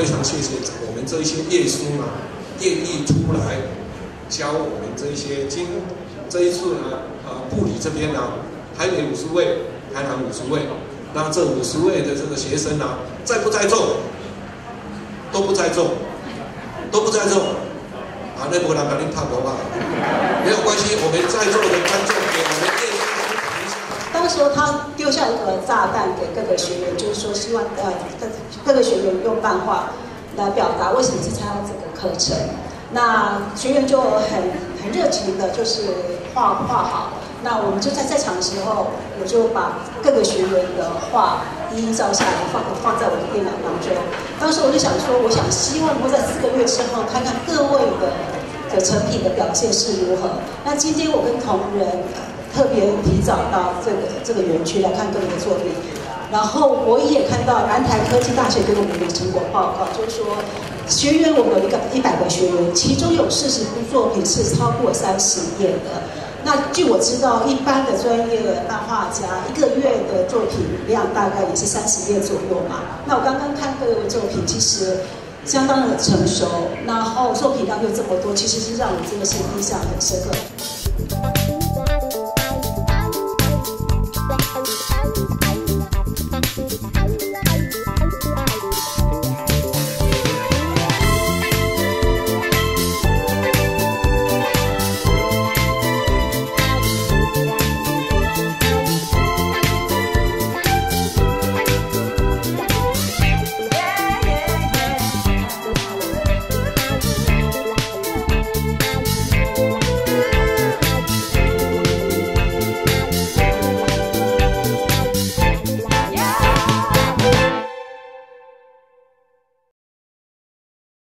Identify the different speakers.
Speaker 1: 非常谢谢我们这一些业师啊，愿意出来教我们这一些经。这一次呢，呃，部里这边呢，台北五十位，台南五十位，那这五十位的这个学生呢，在不在座？都不在座，都不在座。啊，那不能把您踏过吧？没有关系，我们在座的观众下。
Speaker 2: 当时他丢下一个炸弹给各个学员，就是说希望呃各各个学员用漫画来表达为什么是参加这个课程。那学员就很很热情的，就是画画好。那我们就在在场的时候，我就把各个学员的画一一照下来，放放在我的电脑当中。当时我就想说，我想希望能够在四个月之后，看看各位的的成品的表现是如何。那今天我跟同仁特别提早到这个这个园区来看各位的作品。然后我也看到南台科技大学给我们的成果报告，就是说学员我们有一个一百个学员，其中有四十部作品是超过三十页的。那据我知道，一般的专业漫画家一个月的作品量大概也是三十页左右嘛。那我刚刚看各位的作品，其实相当的成熟，然后作品量又这么多，其实是让我真的是印象很深刻。